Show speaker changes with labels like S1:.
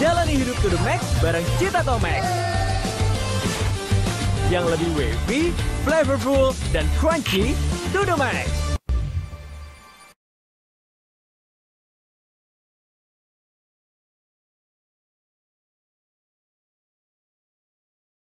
S1: Jalani hidup to the max bareng Cita Tomax. Yang lebih wavy, flavorful, dan crunchy to the max.